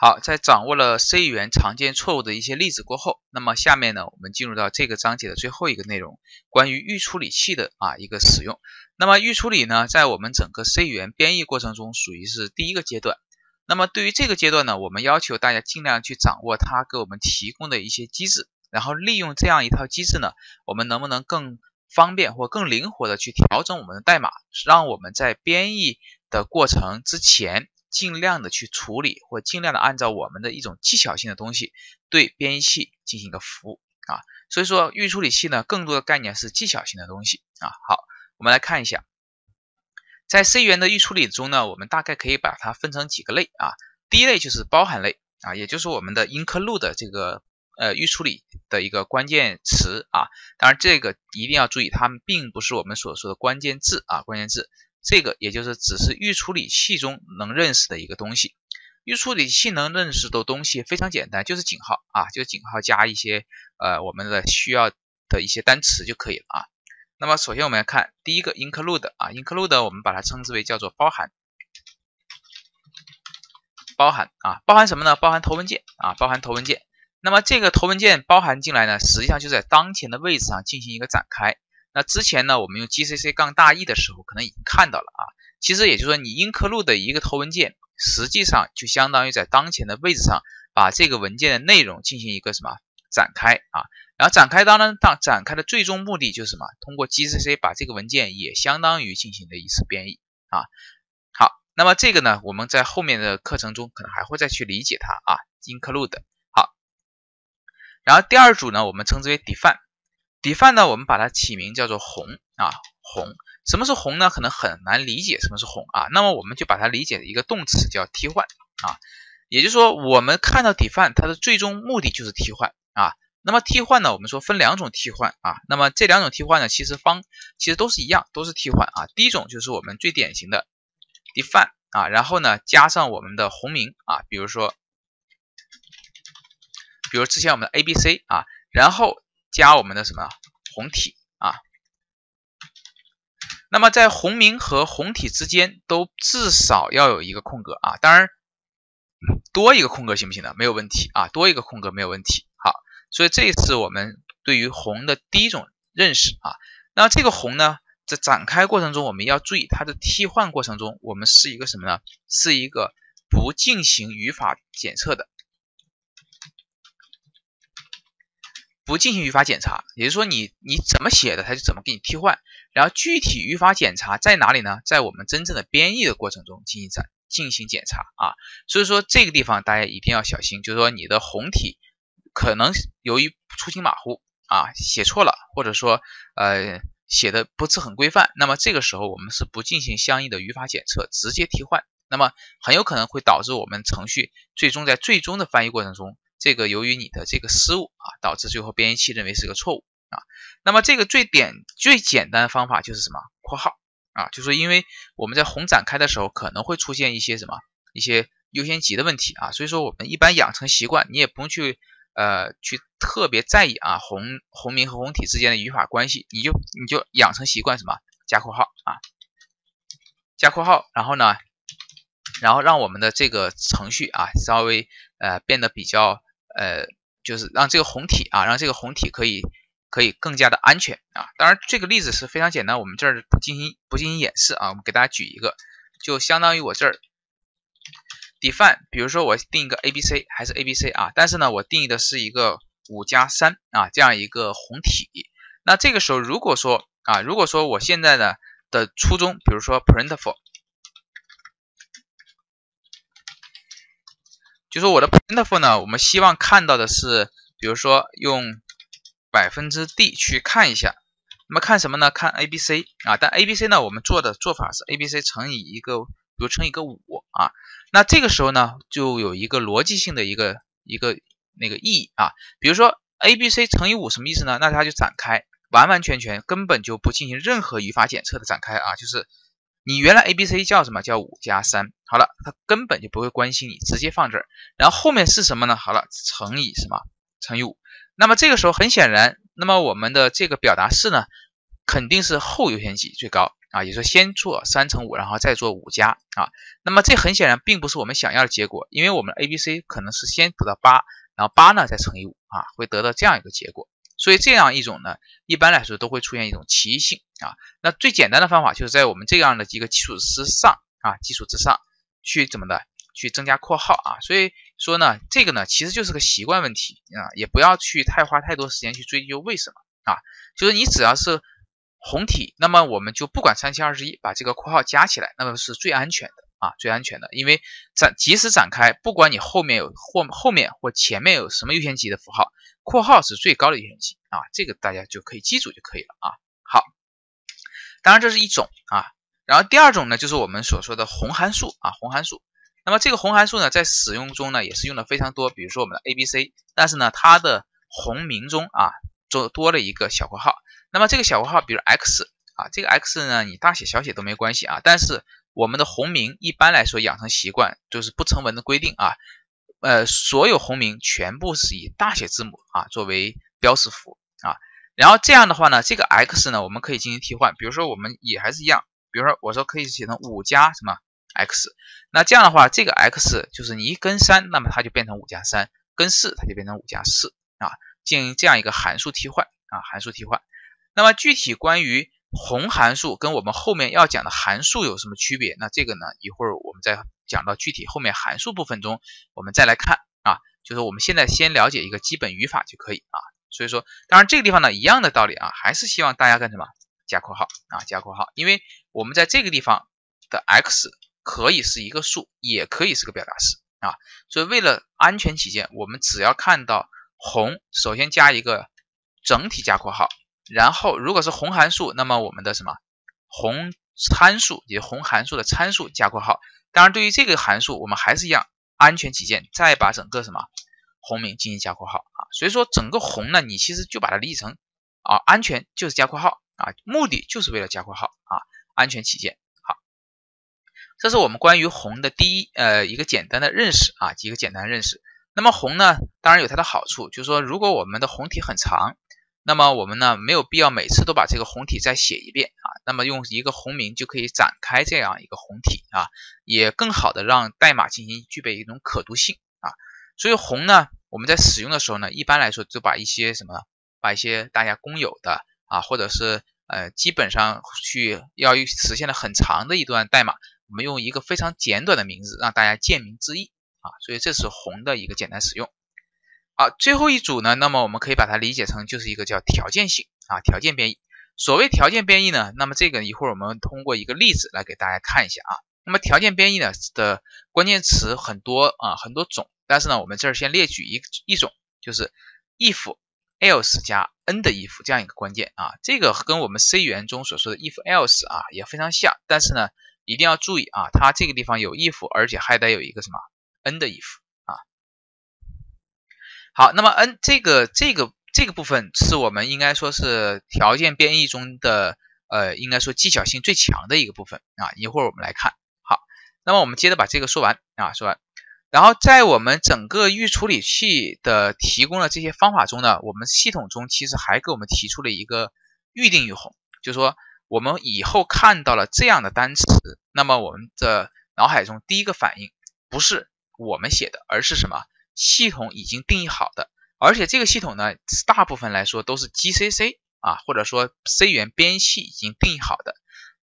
好，在掌握了 C 语言常见错误的一些例子过后，那么下面呢，我们进入到这个章节的最后一个内容，关于预处理器的啊一个使用。那么预处理呢，在我们整个 C 语言编译过程中，属于是第一个阶段。那么对于这个阶段呢，我们要求大家尽量去掌握它给我们提供的一些机制，然后利用这样一套机制呢，我们能不能更方便或更灵活的去调整我们的代码，让我们在编译的过程之前。尽量的去处理，或尽量的按照我们的一种技巧性的东西，对编译器进行一个服务啊。所以说预处理器呢，更多的概念是技巧性的东西啊。好，我们来看一下，在 C 语言的预处理中呢，我们大概可以把它分成几个类啊。第一类就是包含类啊，也就是我们的 include 这个呃预处理的一个关键词啊。当然这个一定要注意，它们并不是我们所说的关键字啊，关键字。这个也就是只是预处理器中能认识的一个东西，预处理器能认识的东西非常简单，就是井号啊，就井号加一些呃我们的需要的一些单词就可以了啊。那么首先我们来看第一个 include 啊，include 我们把它称之为叫做包含，包含啊，包含什么呢？包含头文件啊，包含头文件。那么这个头文件包含进来呢，实际上就在当前的位置上进行一个展开。那之前呢，我们用 GCC 杠大 E 的时候，可能已经看到了啊。其实也就是说，你 include 的一个头文件，实际上就相当于在当前的位置上，把这个文件的内容进行一个什么展开啊。然后展开当然当展开的最终目的就是什么？通过 GCC 把这个文件也相当于进行了一次编译啊。好，那么这个呢，我们在后面的课程中可能还会再去理解它啊。include 好，然后第二组呢，我们称之为 define。Define 呢，我们把它起名叫做红啊红，什么是红呢？可能很难理解什么是红啊。那么我们就把它理解的一个动词叫替换啊，也就是说我们看到 define 它的最终目的就是替换啊。那么替换呢，我们说分两种替换啊。那么这两种替换呢，其实方其实都是一样，都是替换啊。第一种就是我们最典型的 define 啊，然后呢加上我们的红名啊，比如说比如之前我们的 A B C 啊，然后。加我们的什么红体啊？那么在红名和红体之间都至少要有一个空格啊，当然多一个空格行不行呢？没有问题啊，多一个空格没有问题。好，所以这是我们对于红的第一种认识啊。那这个红呢，在展开过程中我们要注意它的替换过程中，我们是一个什么呢？是一个不进行语法检测的。不进行语法检查，也就是说你你怎么写的，它就怎么给你替换。然后具体语法检查在哪里呢？在我们真正的编译的过程中进行检进行检查啊。所以说这个地方大家一定要小心，就是说你的红体可能由于粗心马虎啊写错了，或者说呃写的不是很规范，那么这个时候我们是不进行相应的语法检测，直接替换，那么很有可能会导致我们程序最终在最终的翻译过程中。这个由于你的这个失误啊，导致最后编译器认为是个错误啊。那么这个最点最简单的方法就是什么？括号啊，就是因为我们在红展开的时候可能会出现一些什么一些优先级的问题啊，所以说我们一般养成习惯，你也不用去呃去特别在意啊红红名和红体之间的语法关系，你就你就养成习惯什么加括号啊，加括号，然后呢，然后让我们的这个程序啊稍微呃变得比较。呃，就是让这个红体啊，让这个红体可以可以更加的安全啊。当然，这个例子是非常简单，我们这儿不进行不进行演示啊。我们给大家举一个，就相当于我这儿 define，比如说我定一个 a b c 还是 a b c 啊，但是呢，我定义的是一个五加三啊这样一个红体。那这个时候，如果说啊，如果说我现在呢的初衷，比如说 printf。就说我的 printf 呢，我们希望看到的是，比如说用百分之 d 去看一下，那么看什么呢？看 a b c 啊，但 a b c 呢，我们做的做法是 a b c 乘以一个，比如乘以个五啊，那这个时候呢，就有一个逻辑性的一个一个那个意义啊，比如说 a b c 乘以五什么意思呢？那它就展开，完完全全根本就不进行任何语法检测的展开啊，就是。你原来 a b c 叫什么叫五加三？好了，它根本就不会关心你，直接放这儿。然后后面是什么呢？好了，乘以什么？乘以五。那么这个时候很显然，那么我们的这个表达式呢，肯定是后优先级最高啊，也就是先做三乘五，然后再做五加啊。那么这很显然并不是我们想要的结果，因为我们 A、B、C 可能是先得到八，然后八呢再乘以五啊，会得到这样一个结果。所以这样一种呢，一般来说都会出现一种歧义性啊。那最简单的方法就是在我们这样的一个基础之上啊，基础之上去怎么的去增加括号啊。所以说呢，这个呢其实就是个习惯问题啊，也不要去太花太多时间去追究为什么啊。就是你只要是红体，那么我们就不管三七二十一，把这个括号加起来，那么是最安全的啊，最安全的。因为展即使展开，不管你后面有或后面或前面有什么优先级的符号。括号是最高的优先级啊，这个大家就可以记住就可以了啊。当然这是一种啊，然后第二种呢，就是我们所说的红函数啊，红函数。那么这个红函数呢，在使用中呢，也是用的非常多。比如说我们的 A、B、C，但是呢，它的红名中啊，就多了一个小括号。那么这个小括号，比如 X 啊，这个 X 呢，你大写小写都没关系啊。但是我们的红名一般来说养成习惯，就是不成文的规定啊。呃，所有红名全部是以大写字母啊作为标识符，然后这样的话呢，这个 x 呢，我们可以进行替换，比如说我们也还是一样，比如说我说可以写成五加什么 x，那这样的话，这个 x 就是你一根三，那么它就变成五加三，根四它就变成五加四啊，进行这样一个函数替换啊，函数替换。那么具体关于红函数跟我们后面要讲的函数有什么区别？那这个呢，一会儿我们再讲到具体后面函数部分中，我们再来看啊。就是我们现在先了解一个基本语法就可以啊。所以说，当然这个地方呢，一样的道理啊，还是希望大家干什么？加括号啊，加括号，因为我们在这个地方的 x 可以是一个数，也可以是个表达式啊。所以为了安全起见，我们只要看到红，首先加一个整体加括号。然后，如果是红函数，那么我们的什么红参数，也红函数的参数加括号。当然，对于这个函数，我们还是一样，安全起见，再把整个什么红名进行加括号啊。所以说，整个红呢，你其实就把它理解成啊，安全就是加括号啊，目的就是为了加括号啊，安全起见。好，这是我们关于红的第一呃一个简单的认识啊，一个简单认识。那么红呢，当然有它的好处，就是说，如果我们的红体很长。那么我们呢没有必要每次都把这个红体再写一遍啊，那么用一个红名就可以展开这样一个红体啊，也更好的让代码进行具备一种可读性啊。所以红呢，我们在使用的时候呢，一般来说就把一些什么，把一些大家公有的啊，或者是呃基本上去要实现的很长的一段代码，我们用一个非常简短的名字让大家见名知义啊。所以这是红的一个简单使用。好，最后一组呢，那么我们可以把它理解成就是一个叫条件性啊，条件变异。所谓条件变异呢，那么这个一会儿我们通过一个例子来给大家看一下啊。那么条件变异呢的关键词很多啊，很多种，但是呢，我们这儿先列举一一种，就是 if else 加 n 的 if 这样一个关键啊。这个跟我们 C 语言中所说的 if else 啊也非常像，但是呢，一定要注意啊，它这个地方有 if，而且还得有一个什么 n 的 if 啊。好，那么 n 这个这个这个部分是我们应该说是条件变异中的呃，应该说技巧性最强的一个部分啊。一会儿我们来看。好，那么我们接着把这个说完啊，说完。然后在我们整个预处理器的提供的这些方法中呢，我们系统中其实还给我们提出了一个预定域红，就是说我们以后看到了这样的单词，那么我们的脑海中第一个反应不是我们写的，而是什么？系统已经定义好的，而且这个系统呢，大部分来说都是 GCC 啊，或者说 C 语言编译已经定义好的。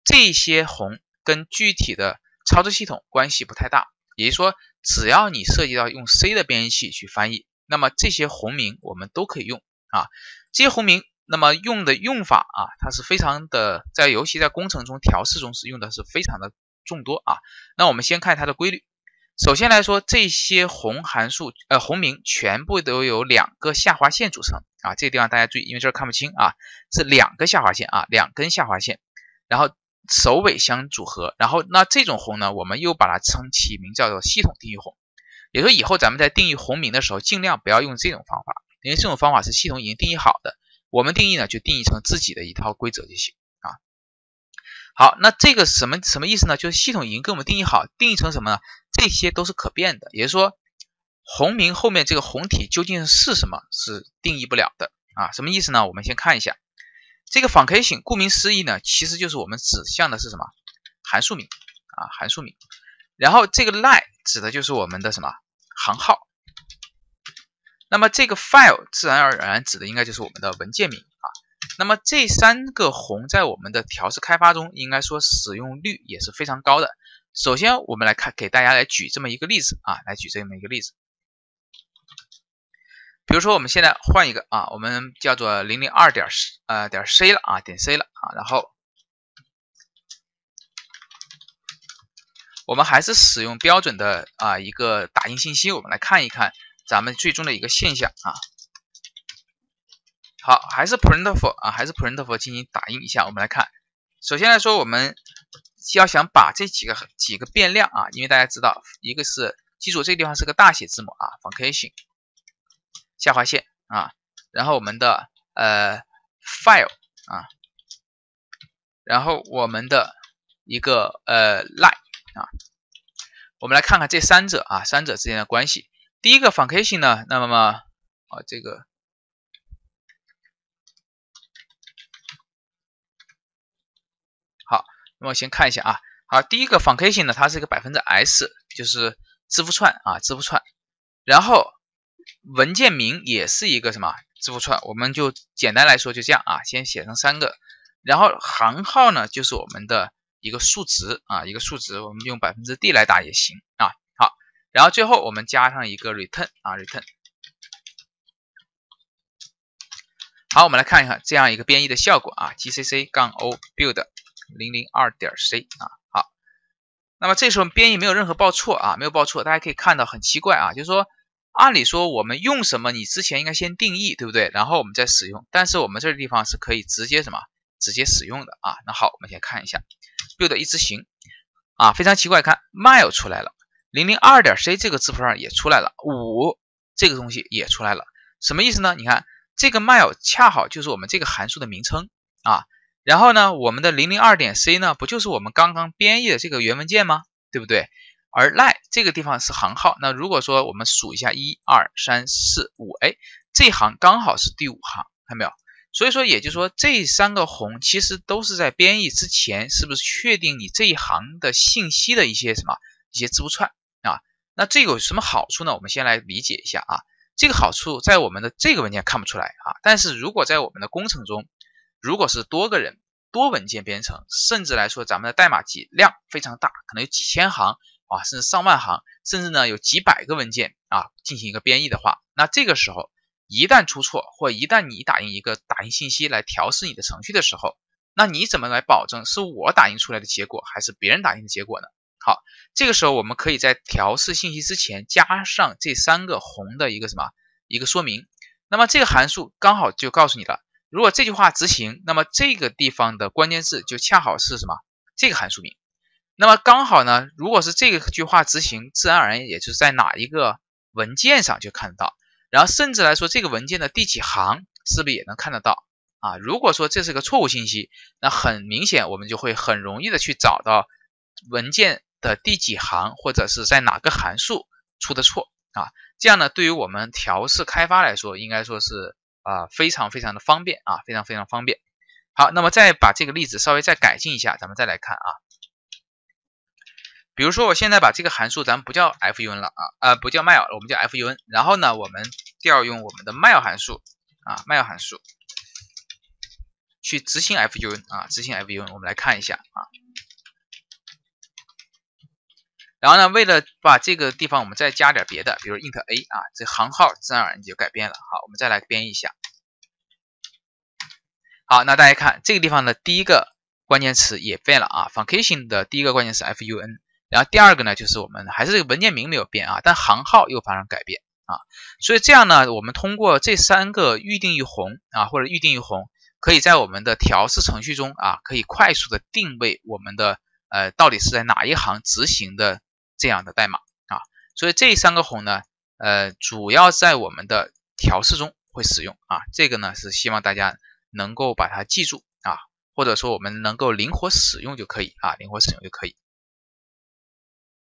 这些红跟具体的操作系统关系不太大，也就是说，只要你涉及到用 C 的编译器去翻译，那么这些红名我们都可以用啊。这些红名，那么用的用法啊，它是非常的，在尤其在工程中调试中是用的是非常的众多啊。那我们先看它的规律。首先来说，这些红函数，呃，红名全部都有两个下划线组成啊。这个地方大家注意，因为这儿看不清啊，是两个下划线啊，两根下划线，然后首尾相组合，然后那这种红呢，我们又把它称起名叫做系统定义红。也就说以后咱们在定义红名的时候，尽量不要用这种方法，因为这种方法是系统已经定义好的，我们定义呢就定义成自己的一套规则就行啊。好，那这个什么什么意思呢？就是系统已经给我们定义好，定义成什么呢？这些都是可变的，也就是说，红名后面这个红体究竟是什么，是定义不了的啊？什么意思呢？我们先看一下，这个 function 顾名思义呢，其实就是我们指向的是什么函数名啊，函数名。然后这个 line 指的就是我们的什么行号。那么这个 file 自然而然指的应该就是我们的文件名啊。那么这三个宏在我们的调试开发中，应该说使用率也是非常高的。首先我们来看，给大家来举这么一个例子啊，来举这么一个例子。比如说我们现在换一个啊，我们叫做零零二点呃点 c 了啊，点 c 了啊，然后我们还是使用标准的啊一个打印信息，我们来看一看咱们最终的一个现象啊。好，还是 printf 啊，还是 printf 进行打印一下。我们来看，首先来说，我们要想把这几个几个变量啊，因为大家知道，一个是记住这个地方是个大写字母啊，function 下划线啊，然后我们的呃 file 啊，然后我们的一个呃 line 啊，我们来看看这三者啊，三者之间的关系。第一个 function 呢，那么啊这个好。那么先看一下啊，好，第一个 function 呢，它是一个百分之 s，就是字符串啊，字符串。然后文件名也是一个什么字符串，我们就简单来说就这样啊，先写成三个。然后行号呢，就是我们的一个数值啊，一个数值，我们用百分之 d 来打也行啊。好，然后最后我们加上一个 return 啊，return。好，我们来看一看这样一个编译的效果啊，gcc 杠 o build。零零二点 c 啊，好，那么这时候编译没有任何报错啊，没有报错，大家可以看到很奇怪啊，就是说，按理说我们用什么，你之前应该先定义，对不对？然后我们再使用，但是我们这个地方是可以直接什么，直接使用的啊。那好，我们先看一下，build 一执行啊，非常奇怪，看 mail 出来了，零零二点 c 这个字符串也出来了，五这个东西也出来了，什么意思呢？你看这个 mail 恰好就是我们这个函数的名称啊。然后呢，我们的零零二点 c 呢，不就是我们刚刚编译的这个原文件吗？对不对？而 line 这个地方是行号，那如果说我们数一下，一二三四五，哎，这行刚好是第五行，看到没有？所以说，也就是说，这三个红其实都是在编译之前，是不是确定你这一行的信息的一些什么一些字符串啊？那这个有什么好处呢？我们先来理解一下啊。这个好处在我们的这个文件看不出来啊，但是如果在我们的工程中，如果是多个人多文件编程，甚至来说咱们的代码集量非常大，可能有几千行啊，甚至上万行，甚至呢有几百个文件啊进行一个编译的话，那这个时候一旦出错，或一旦你打印一个打印信息来调试你的程序的时候，那你怎么来保证是我打印出来的结果，还是别人打印的结果呢？好，这个时候我们可以在调试信息之前加上这三个红的一个什么一个说明，那么这个函数刚好就告诉你了。如果这句话执行，那么这个地方的关键字就恰好是什么？这个函数名。那么刚好呢，如果是这个句话执行，自然而然也就是在哪一个文件上就看得到。然后甚至来说，这个文件的第几行是不是也能看得到啊？如果说这是个错误信息，那很明显我们就会很容易的去找到文件的第几行或者是在哪个函数出的错啊。这样呢，对于我们调试开发来说，应该说是。啊，非常非常的方便啊，非常非常方便。好，那么再把这个例子稍微再改进一下，咱们再来看啊。比如说，我现在把这个函数咱们不叫 fun 了啊，呃，不叫 mile，我们叫 fun。然后呢，我们调用我们的 mail 函数啊，mail 函数去执行 fun 啊，执行 fun，我们来看一下啊。然后呢，为了把这个地方我们再加点别的，比如 int a 啊，这行号自然而然就改变了。好，我们再来编译一下。好，那大家看这个地方的第一个关键词也变了啊，function 的第一个关键词 fun，然后第二个呢就是我们还是这个文件名没有变啊，但行号又发生改变啊。所以这样呢，我们通过这三个预定义宏啊或者预定义宏，可以在我们的调试程序中啊，可以快速的定位我们的呃到底是在哪一行执行的。这样的代码啊，所以这三个宏呢，呃，主要在我们的调试中会使用啊，这个呢是希望大家能够把它记住啊，或者说我们能够灵活使用就可以啊，灵活使用就可以。